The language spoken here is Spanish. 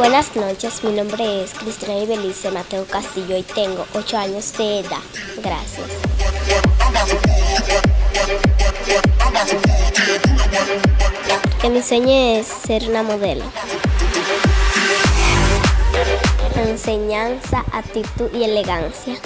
Buenas noches, mi nombre es Cristina Ibelice Mateo Castillo y tengo 8 años de edad. Gracias. Que mi sueño es ser una modelo. Enseñanza, actitud y elegancia.